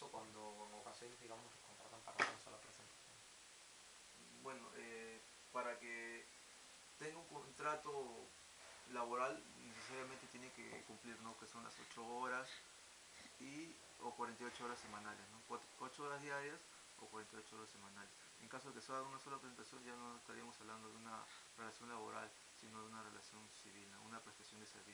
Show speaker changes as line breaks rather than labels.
esto cuando en ocasiones, digamos, nos contratan para una sola presentación?
Bueno, eh, para que tenga un contrato laboral necesariamente tiene que cumplir, ¿no? Que son las 8 horas y, o 48 horas semanales, ¿no? 8 horas diarias o 48 horas semanales. En caso de que se haga una sola presentación ya no estaríamos hablando de una relación laboral, sino de una relación civil, una prestación de servicio.